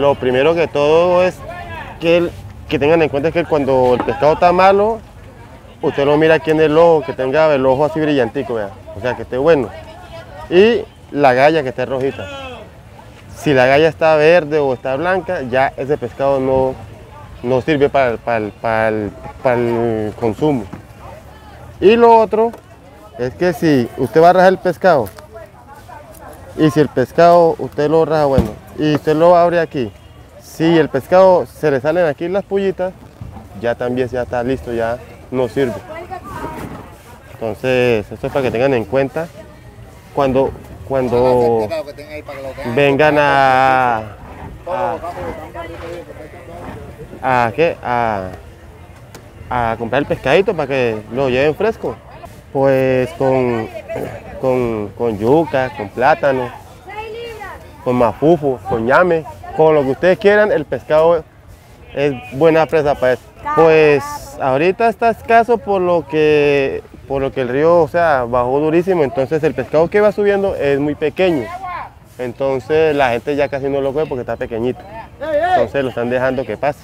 lo primero que todo es que, que tengan en cuenta que cuando el pescado está malo, usted lo mira aquí en el ojo, que tenga el ojo así brillantico, vea. O sea, que esté bueno. Y la galla que esté rojita. Si la galla está verde o está blanca, ya ese pescado no, no sirve para, para, para para el consumo. Y lo otro es que si usted va a rajar el pescado, y si el pescado usted lo raja, bueno, y usted lo abre aquí, si el pescado se le salen aquí las pullitas, ya también ya está listo, ya no sirve. Entonces, esto es para que tengan en cuenta cuando, cuando vengan a, a, a, ¿qué? a, a comprar el pescadito para que lo lleven fresco. Pues con, con, con yuca, con plátano, con mafufo, con llame, con lo que ustedes quieran, el pescado es buena presa para eso. Pues ahorita está escaso por lo que por lo que el río, o sea, bajó durísimo, entonces el pescado que va subiendo es muy pequeño. Entonces la gente ya casi no lo coge porque está pequeñito. Entonces lo están dejando que pase.